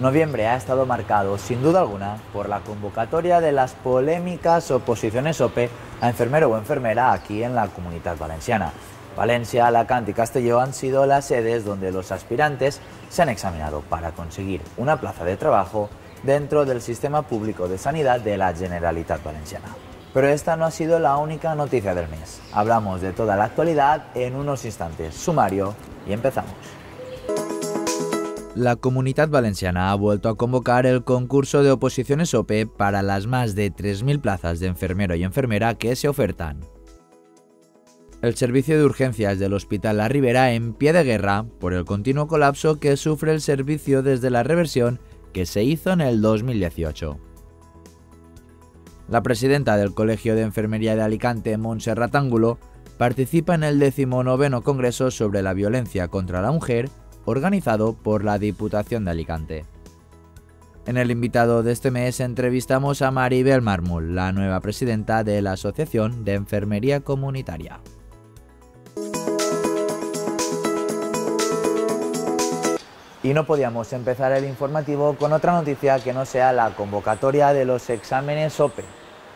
Noviembre ha estado marcado, sin duda alguna, por la convocatoria de las polémicas oposiciones OPE a enfermero o enfermera aquí en la comunidad valenciana. Valencia, Alacant y Castelló han sido las sedes donde los aspirantes se han examinado para conseguir una plaza de trabajo dentro del sistema público de sanidad de la Generalitat Valenciana. Pero esta no ha sido la única noticia del mes. Hablamos de toda la actualidad en unos instantes. Sumario y empezamos. La Comunidad Valenciana ha vuelto a convocar el concurso de oposiciones OPE para las más de 3.000 plazas de enfermero y enfermera que se ofertan. El servicio de urgencias del Hospital La Ribera en pie de guerra por el continuo colapso que sufre el servicio desde la reversión que se hizo en el 2018. La presidenta del Colegio de Enfermería de Alicante, Montserrat Ángulo, participa en el 19 Congreso sobre la Violencia contra la Mujer organizado por la Diputación de Alicante. En el invitado de este mes entrevistamos a Maribel Mármol, la nueva presidenta de la Asociación de Enfermería Comunitaria. Y no podíamos empezar el informativo con otra noticia que no sea la convocatoria de los exámenes OPE.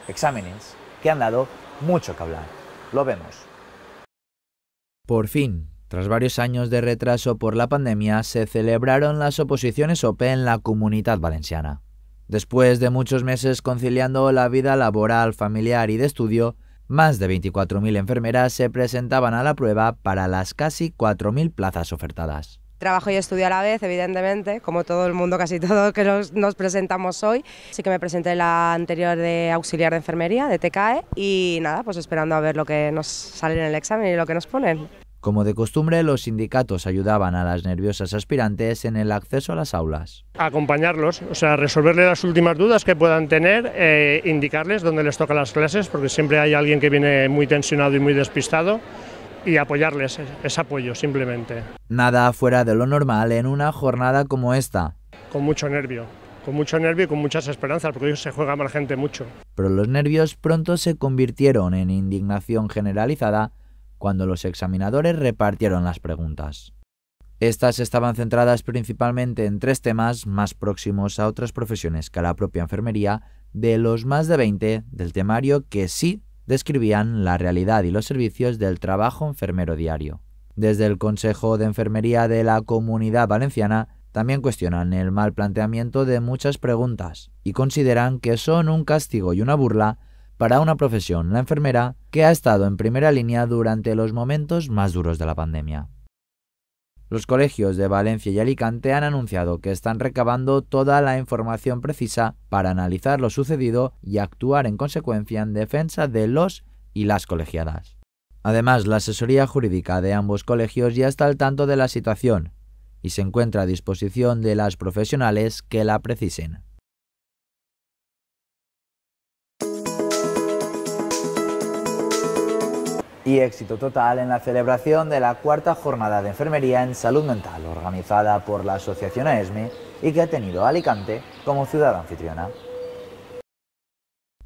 Exámenes que han dado mucho que hablar. Lo vemos. Por fin, tras varios años de retraso por la pandemia, se celebraron las oposiciones OPE en la comunidad valenciana. Después de muchos meses conciliando la vida laboral, familiar y de estudio, más de 24.000 enfermeras se presentaban a la prueba para las casi 4.000 plazas ofertadas. Trabajo y estudio a la vez, evidentemente, como todo el mundo, casi todo que nos, presentamos hoy. Sí que me presenté la anterior de auxiliar de enfermería, de TCAE, y nada, pues esperando a ver lo que nos sale en el examen y lo que nos ponen. Como de costumbre, los sindicatos ayudaban a las nerviosas aspirantes en el acceso a las aulas. Acompañarlos, o sea, resolverles las últimas dudas que puedan tener, eh, indicarles dónde les tocan las clases, porque siempre hay alguien que viene muy tensionado y muy despistado, y apoyarles, es apoyo simplemente. Nada fuera de lo normal en una jornada como esta. Con mucho nervio, con mucho nervio y con muchas esperanzas, porque hoy se juega más gente mucho. Pero los nervios pronto se convirtieron en indignación generalizada cuando los examinadores repartieron las preguntas. Estas estaban centradas principalmente en tres temas más próximos a otras profesiones que a la propia enfermería, de los más de 20 del temario que sí describían la realidad y los servicios del trabajo enfermero diario. Desde el Consejo de Enfermería de la Comunidad Valenciana también cuestionan el mal planteamiento de muchas preguntas y consideran que son un castigo y una burla para una profesión, la enfermera, que ha estado en primera línea durante los momentos más duros de la pandemia. Los colegios de Valencia y Alicante han anunciado que están recabando toda la información precisa para analizar lo sucedido y actuar en consecuencia en defensa de los y las colegiadas. Además, la asesoría jurídica de ambos colegios ya está al tanto de la situación y se encuentra a disposición de las profesionales que la precisen. Y éxito total en la celebración de la cuarta jornada de enfermería en salud mental organizada por la Asociación AESME y que ha tenido Alicante como ciudad anfitriona.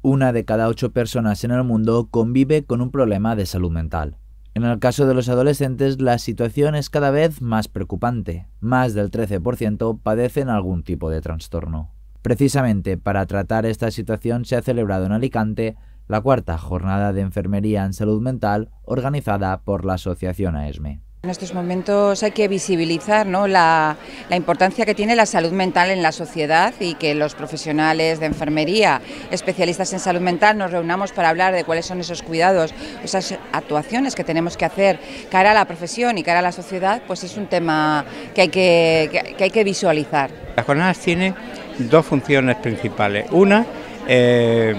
Una de cada ocho personas en el mundo convive con un problema de salud mental. En el caso de los adolescentes, la situación es cada vez más preocupante. Más del 13% padecen algún tipo de trastorno. Precisamente para tratar esta situación se ha celebrado en Alicante la cuarta jornada de enfermería en salud mental organizada por la Asociación AESME. En estos momentos hay que visibilizar la, importancia que tiene la salud mental en la sociedad y que los profesionales de enfermería, especialistas en salud mental, nos reunamos para hablar de cuáles son esos cuidados, esas actuaciones que tenemos que hacer cara a la profesión y cara a la sociedad, pues es un tema que hay que, que hay que visualizar. Las jornadas tienen dos funciones principales. Una eh,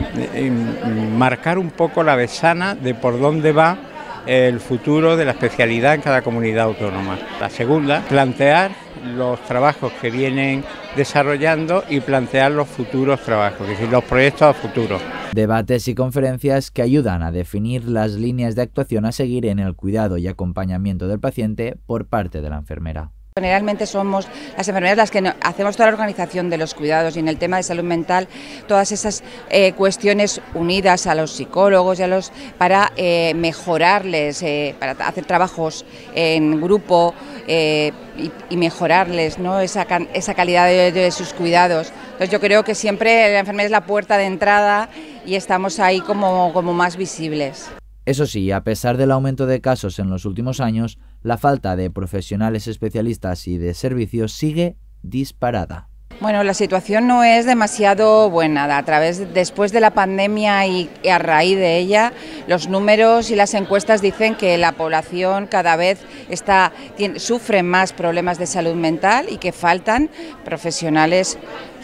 marcar un poco la besana de por dónde va el futuro de la especialidad en cada comunidad autónoma. La segunda, plantear los trabajos que vienen desarrollando y plantear los futuros trabajos, es decir, los proyectos a futuro. Debates y conferencias que ayudan a definir las líneas de actuación a seguir en el cuidado y acompañamiento del paciente por parte de la enfermera. Generalmente somos las enfermeras las que hacemos toda la organización de los cuidados y en el tema de salud mental todas esas eh, cuestiones unidas a los psicólogos y los para eh, mejorarles, eh, para hacer trabajos en grupo y, mejorarles ¿no? esa, esa calidad de, sus cuidados. Entonces yo creo que siempre la enfermera es la puerta de entrada y estamos ahí como, como más visibles. Eso sí, a pesar del aumento de casos en los últimos años, la falta de profesionales especialistas y de servicios sigue disparada. Bueno, la situación no es demasiado buena. A través, después de la pandemia y, a raíz de ella, los números y las encuestas dicen que la población cada vez sufre más problemas de salud mental y que faltan profesionales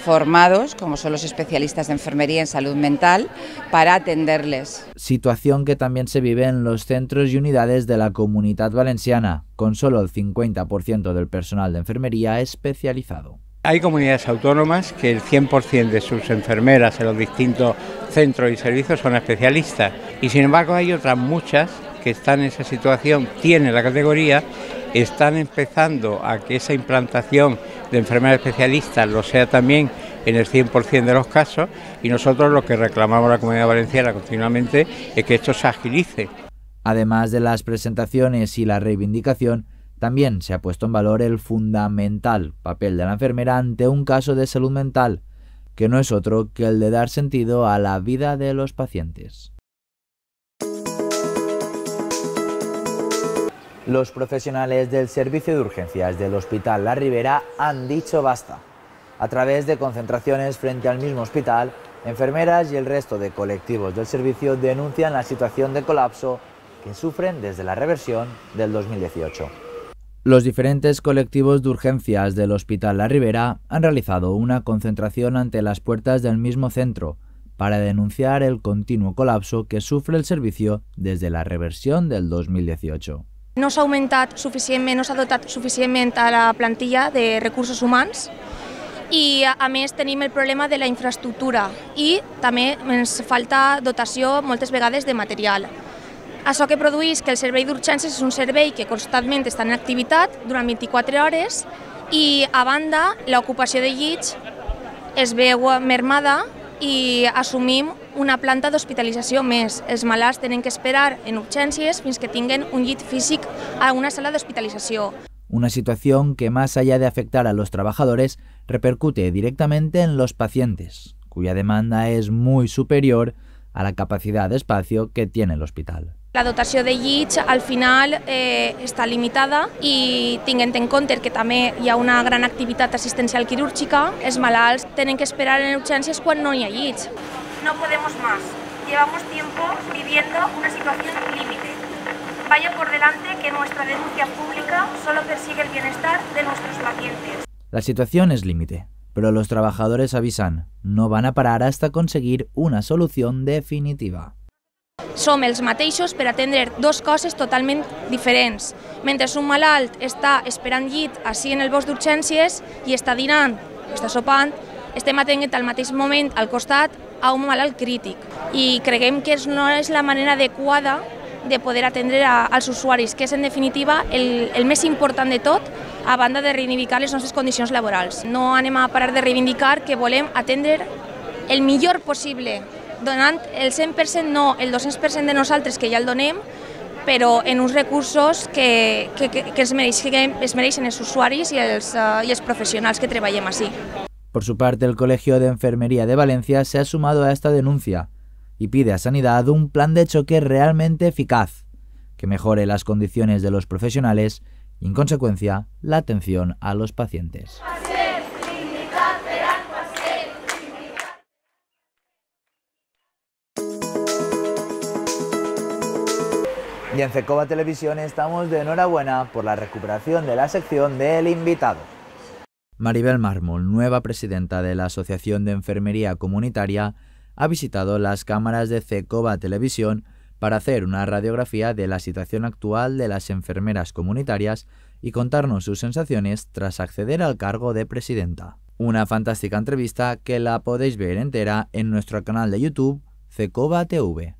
formados, como son los especialistas de enfermería en salud mental, para atenderles. Situación que también se vive en los centros y unidades de la comunidad valenciana, con solo el 50% del personal de enfermería especializado. Hay comunidades autónomas que el 100% de sus enfermeras en los distintos centros y servicios son especialistas y sin embargo hay otras muchas que están en esa situación, tienen la categoría, están empezando a que esa implantación de enfermeras especialistas lo sea también en el 100% de los casos y nosotros lo que reclamamos la Comunidad Valenciana continuamente es que esto se agilice. Además de las presentaciones y la reivindicación, también se ha puesto en valor el fundamental papel de la enfermera ante un caso de salud mental, que no es otro que el de dar sentido a la vida de los pacientes. Los profesionales del servicio de urgencias del Hospital La Ribera han dicho basta. A través de concentraciones frente al mismo hospital, enfermeras y el resto de colectivos del servicio denuncian la situación de colapso que sufren desde la reversión del 2018. Los diferentes colectivos de urgencias del Hospital La Ribera han realizado una concentración ante las puertas del mismo centro para denunciar el continuo colapso que sufre el servicio desde la reversión del 2018. No s'ha augmentat suficientment, no s'ha dotat suficientment a la plantilla de recursos humans i a més tenim el problema de la infraestructura i també ens falta dotació moltes vegades de material. Això que produeix que el servei d'urgències és un servei que constantment està en activitat durant 24 hores i, a banda, l'ocupació de llits es veu mermada i assumim una planta d'hospitalització més. Els malalts tenen que esperar en urgències fins que tinguen un llit físic a una sala d'hospitalització. Una situación que más allá de afectar a los trabajadores repercute directamente en los pacientes, cuya demanda es muy superior a la capacidad de espacio que tiene el hospital. La dotació de llits al final eh, està limitada i tinguent en compte que també hi ha una gran activitat assistencial quirúrgica, els malalts tenen que esperar en urgències quan no hi ha llits. No podemos más. Llevamos tiempo viviendo una situación límite. Vaya por delante que nuestra denuncia pública solo persigue el bienestar de nuestros pacientes. La situación es límite, pero los trabajadores avisan, no van a parar hasta conseguir una solución definitiva. Som els mateixos per atendre dos coses totalment diferents. Mentre un malalt està esperant llit així en el bosc d'urgències i està dinant, està sopant, estem atenent al mateix moment al costat a un malalt crític. I creguem que no és la manera adequada de poder atendre als usuaris, que és en definitiva el, el més important de tot, a banda de reivindicar les nostres condicions laborals. No anem a parar de reivindicar que volem atendre el millor possible donant el 100% no, el 200% de nosaltres que ja el donem, però en uns recursos que, que, que, es, mereix, que es mereixen els usuaris i els, uh, i els professionals que treballem així. Por su parte, el Colegio de Enfermería de Valencia se ha sumado a esta denuncia y pide a Sanidad un plan de choque realmente eficaz, que mejore las condiciones de los profesionales y, en consecuencia, la atención a los pacientes. Y en Cecoba Televisión estamos de enhorabuena por la recuperación de la sección del invitado. Maribel Mármol, nueva presidenta de la Asociación de Enfermería Comunitaria, ha visitado las cámaras de Cecoba Televisión para hacer una radiografía de la situación actual de las enfermeras comunitarias y contarnos sus sensaciones tras acceder al cargo de presidenta. Una fantástica entrevista que la podéis ver entera en nuestro canal de YouTube Cecoba TV.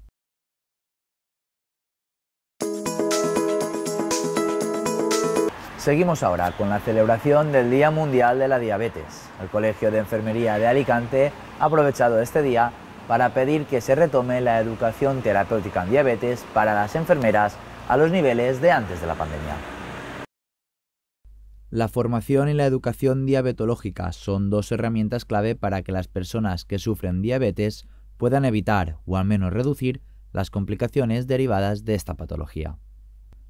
Seguimos ahora con la celebración del Día Mundial de la Diabetes. El Colegio de Enfermería de Alicante ha aprovechado este día para pedir que se retome la educación terapéutica en diabetes para las enfermeras a los niveles de antes de la pandemia. La formación y la educación diabetológica son dos herramientas clave para que las personas que sufren diabetes puedan evitar o al menos reducir las complicaciones derivadas de esta patología.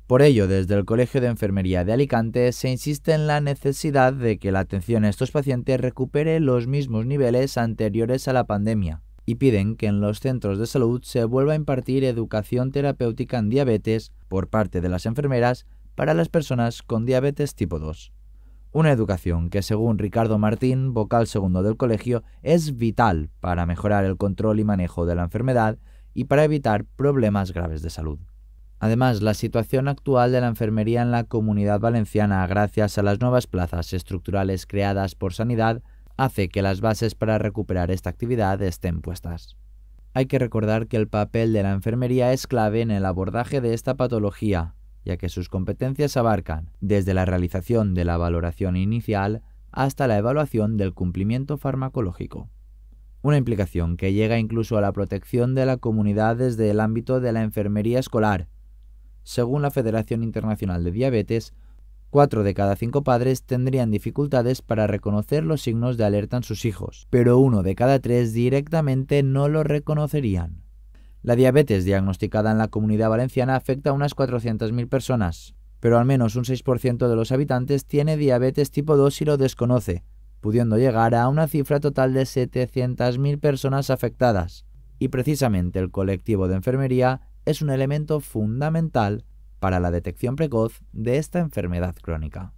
Por ello, desde el Colegio de Enfermería de Alicante se insiste en la necesidad de que la atención a estos pacientes recupere los mismos niveles anteriores a la pandemia y piden que en los centros de salud se vuelva a impartir educación terapéutica en diabetes por parte de las enfermeras para las personas con diabetes tipo 2. Una educación que, según Ricardo Martín, vocal segundo del colegio, es vital para mejorar el control y manejo de la enfermedad y para evitar problemas graves de salud. Además, la situación actual de la enfermería en la comunidad valenciana, gracias a las nuevas plazas estructurales creadas por Sanidad, hace que las bases para recuperar esta actividad estén puestas. Hay que recordar que el papel de la enfermería es clave en el abordaje de esta patología, ya que sus competencias abarcan desde la realización de la valoración inicial hasta la evaluación del cumplimiento farmacológico. Una implicación que llega incluso a la protección de la comunidad desde el ámbito de la enfermería escolar, según la Federación Internacional de Diabetes, cuatro de cada cinco padres tendrían dificultades para reconocer los signos de alerta en sus hijos, pero uno de cada tres directamente no lo reconocerían. La diabetes diagnosticada en la comunidad valenciana afecta a unas 400.000 personas, pero al menos un 6% de los habitantes tiene diabetes tipo 2 y lo desconoce, pudiendo llegar a una cifra total de 700.000 personas afectadas. Y precisamente el colectivo de enfermería es un elemento fundamental para la detección precoz de esta enfermedad crónica.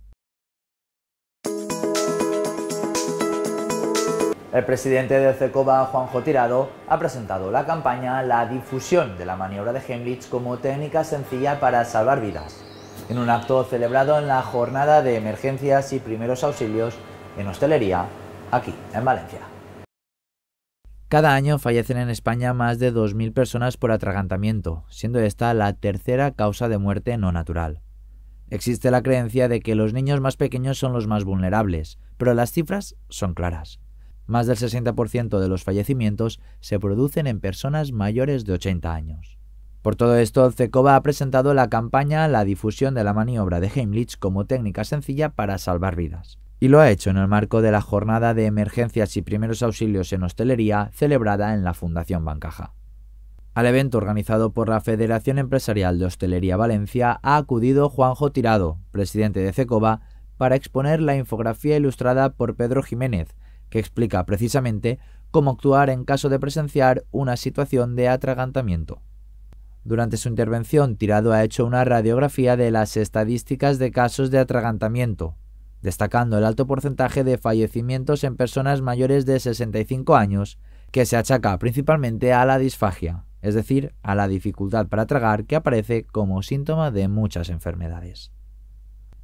El presidente de CECOBA, Juanjo Tirado, ha presentado la campaña La difusión de la maniobra de Heimlich como técnica sencilla para salvar vidas, en un acto celebrado en la jornada de emergencias y primeros auxilios en hostelería, aquí en Valencia. Cada año fallecen en España más de 2.000 personas por atragantamiento, siendo esta la tercera causa de muerte no natural. Existe la creencia de que los niños más pequeños son los más vulnerables, pero las cifras son claras. Más del 60% de los fallecimientos se producen en personas mayores de 80 años. Por todo esto, CECOBA ha presentado la campaña La difusión de la maniobra de Heimlich como técnica sencilla para salvar vidas y lo ha hecho en el marco de la jornada de emergencias y primeros auxilios en hostelería celebrada en la Fundación Bancaja. Al evento organizado por la Federación Empresarial de Hostelería Valencia ha acudido Juanjo Tirado, presidente de CECOBA, para exponer la infografía ilustrada por Pedro Jiménez, que explica precisamente cómo actuar en caso de presenciar una situación de atragantamiento. Durante su intervención, Tirado ha hecho una radiografía de las estadísticas de casos de atragantamiento, destacando el alto porcentaje de fallecimientos en personas mayores de 65 años, que se achaca principalmente a la disfagia, es decir, a la dificultad para tragar que aparece como síntoma de muchas enfermedades.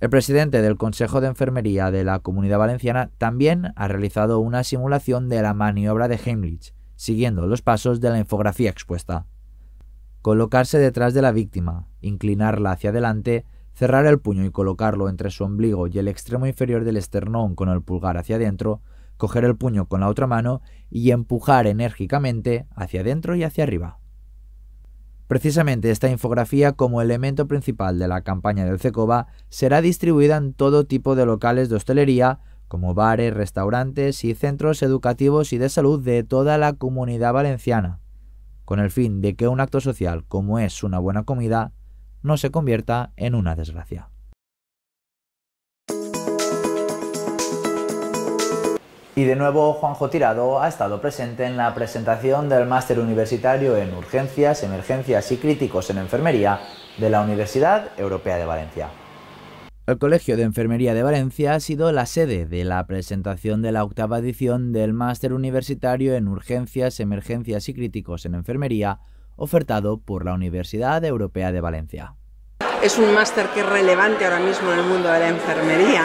El presidente del Consejo de Enfermería de la Comunidad Valenciana también ha realizado una simulación de la maniobra de Heimlich, siguiendo los pasos de la infografía expuesta. Colocarse detrás de la víctima, inclinarla hacia adelante cerrar el puño y colocarlo entre su ombligo y el extremo inferior del esternón con el pulgar hacia adentro, coger el puño con la otra mano y empujar enérgicamente hacia adentro y hacia arriba. Precisamente esta infografía como elemento principal de la campaña del CECOBA será distribuida en todo tipo de locales de hostelería, como bares, restaurantes y centros educativos y de salud de toda la comunidad valenciana, con el fin de que un acto social como es una buena comida no se convierta en una desgracia. Y de nuevo, Juanjo Tirado ha estado presente en la presentación del máster universitario en urgencias, emergencias y críticos en enfermería de la Universidad Europea de Valencia. El Colegio de Enfermería de Valencia ha sido la sede de la presentación de la octava edición del máster universitario en urgencias, emergencias y críticos en enfermería ofertado por la Universidad Europea de Valencia. Es un máster que es relevante ahora mismo en el mundo de la enfermería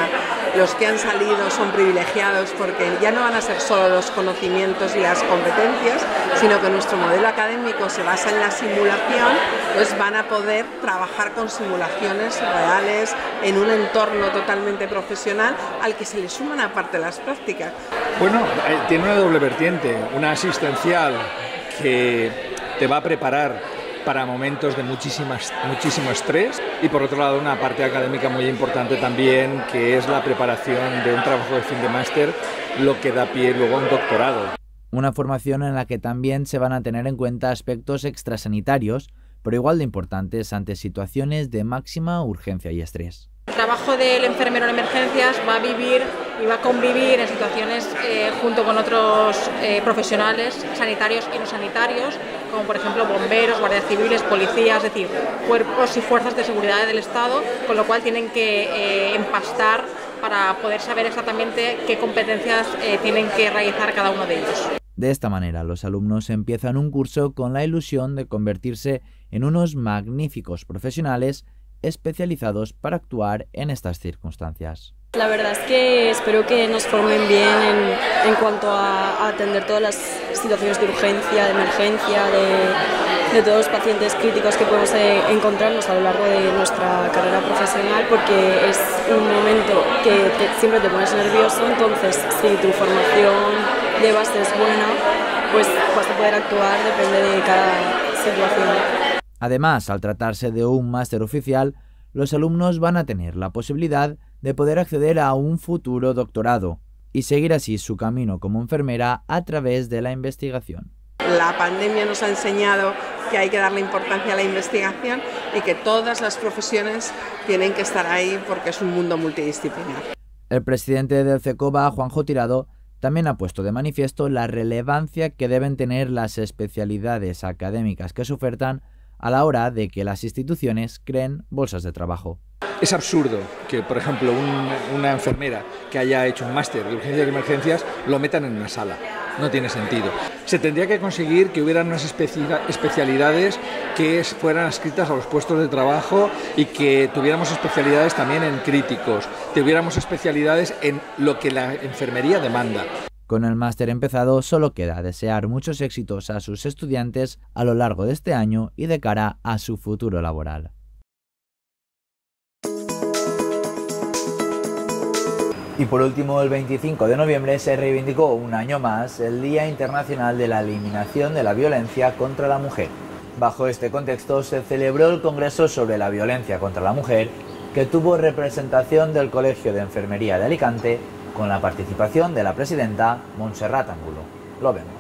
los que han salido son privilegiados porque ya no van a ser solo los conocimientos y las competencias, sino que nuestro modelo académico se basa en la simulación, pues van a poder trabajar con simulaciones reales en un entorno totalmente profesional al que se le suman aparte las prácticas. Bueno, eh, tiene una doble vertiente, una asistencial que te va a preparar para momentos de muchísimas, muchísimo estrés y por otro lado una parte académica muy importante también que es la preparación de un trabajo de fin de máster, lo que da pie luego a un doctorado. Una formación en la que también se van a tener en cuenta aspectos extrasanitarios, pero igual de importantes ante situaciones de máxima urgencia y estrés. El trabajo del enfermero en emergencias va a vivir y va a convivir en situaciones eh, junto con otros eh, profesionales sanitarios y no sanitarios, como por ejemplo bomberos, guardias civiles, policías, es decir, cuerpos y fuerzas de seguridad del Estado, con lo cual tienen que eh, empastar para poder saber exactamente qué competencias tienen que realizar cada uno de ellos. De esta manera, los alumnos empiezan un curso con la ilusión de convertirse en unos magníficos profesionales especializados para actuar en estas circunstancias. La verdad es que espero que nos formen bien en, cuanto a, atender todas las situaciones de urgencia, de emergencia, de, todos los pacientes críticos que podemos eh, encontrarnos a lo largo de nuestra carrera profesional, porque es un momento que siempre te pones nervioso, entonces si tu formación de base es buena, pues vas a poder actuar, depende de cada situación. Además, al tratarse de un máster oficial, los alumnos van a tener la posibilidad de poder acceder a un futuro doctorado y seguir así su camino como enfermera a través de la investigación. La pandemia nos ha enseñado que hay que darle importancia a la investigación y que todas las profesiones tienen que estar ahí porque es un mundo multidisciplinar. El presidente del CECOBA, Juanjo Tirado, también ha puesto de manifiesto la relevancia que deben tener las especialidades académicas que se ofertan a la hora de que las instituciones creen bolsas de trabajo. Es absurdo que, por ejemplo, una enfermera que haya hecho un máster de urgencias y emergencias lo metan en una sala. No tiene sentido. Se tendría que conseguir que hubieran unas especialidades que fueran adscritas a los puestos de trabajo y que tuviéramos especialidades también en críticos, tuviéramos especialidades en lo que la enfermería demanda. Con el máster empezado, solo queda desear muchos éxitos a sus estudiantes a lo largo de este año y de cara a su futuro laboral. Y por último, el 25 de noviembre se reivindicó un año más el Día Internacional de la Eliminación de la Violencia contra la Mujer. Bajo este contexto se celebró el Congreso sobre la Violencia contra la Mujer, que tuvo representación del Colegio de Enfermería de Alicante con la participación de la presidenta Montserrat Angulo. Lo vemos.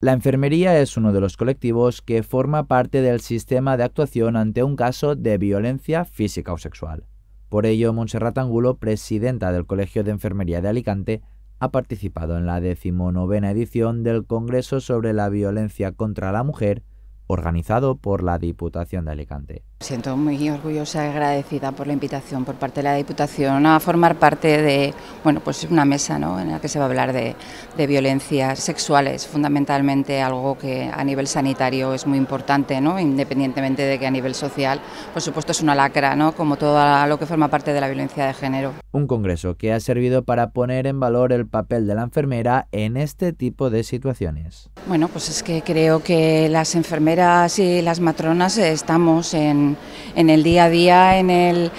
La enfermería es uno de los colectivos que forma parte del sistema de actuación ante un caso de violencia física o sexual. Por ello, Montserrat Angulo, presidenta del Colegio de Enfermería de Alicante, ha participado en la decimonovena edición del Congreso sobre la Violencia contra la Mujer organizado por la Diputación de Alicante. Siento muy orgullosa y agradecida por la invitación por parte de la Diputación a formar parte de bueno, pues una mesa ¿no? en la que se va a hablar de, de, violencias sexuales, fundamentalmente algo que a nivel sanitario es muy importante, ¿no? independientemente de que a nivel social, por supuesto, es una lacra, ¿no? como todo lo que forma parte de la violencia de género. Un congreso que ha servido para poner en valor el papel de la enfermera en este tipo de situaciones. Bueno, pues es que creo que las enfermeras y las matronas estamos en en, el día a día, en,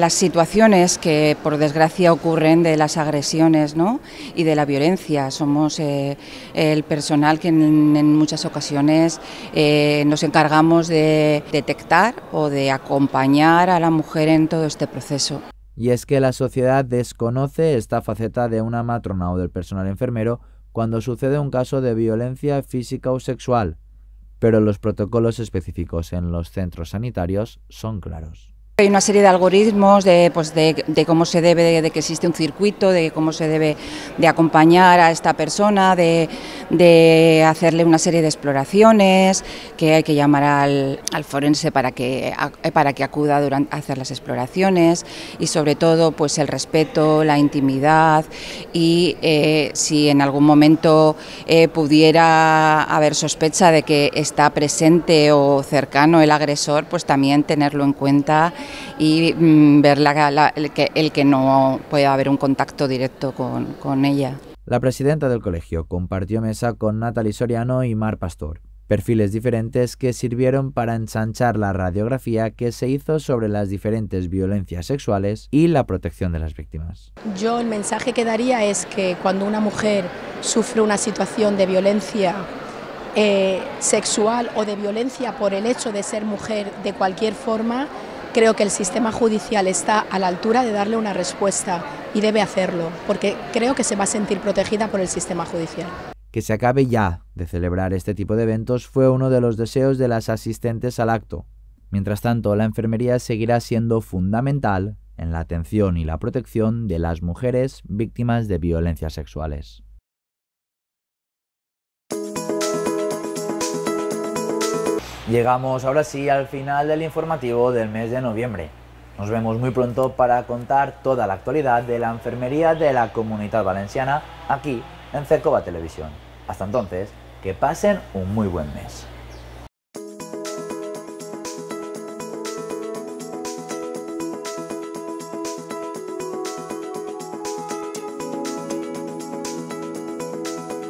las situaciones que por desgracia ocurren de las agresiones ¿no? y de la violencia. Somos eh, el personal que en, muchas ocasiones eh, nos encargamos de detectar o de acompañar a la mujer en todo este proceso. Y es que la sociedad desconoce esta faceta de una matrona o del personal enfermero cuando sucede un caso de violencia física o sexual pero los protocolos específicos en los centros sanitarios son claros. Hay una serie de algoritmos de, pues de, cómo se debe, de que existe un circuito, de cómo se debe de acompañar a esta persona, de, hacerle una serie de exploraciones, que hay que llamar al, forense para que, para que acuda durante, a hacer las exploraciones y sobre todo pues el respeto, la intimidad y eh, si en algún momento eh, pudiera haber sospecha de que está presente o cercano el agresor, pues también tenerlo en cuenta y mm, ver el, que, el que no pueda haber un contacto directo con, con ella. La presidenta del colegio compartió mesa con Natalie Soriano y Mar Pastor, perfiles diferentes que sirvieron para ensanchar la radiografía que se hizo sobre las diferentes violencias sexuales y la protección de las víctimas. Yo el mensaje que daría es que cuando una mujer sufre una situación de violencia eh, sexual o de violencia por el hecho de ser mujer de cualquier forma, creo que el sistema judicial está a la altura de darle una respuesta y debe hacerlo, porque creo que se va a sentir protegida por el sistema judicial. Que se acabe ya de celebrar este tipo de eventos fue uno de los deseos de las asistentes al acto. Mientras tanto, la enfermería seguirá siendo fundamental en la atención y la protección de las mujeres víctimas de violencias sexuales. Llegamos ahora sí al final del informativo del mes de noviembre. Nos vemos muy pronto para contar toda la actualidad de la enfermería de la Comunidad Valenciana aquí en Cercova Televisión. Hasta entonces, que pasen un muy buen mes.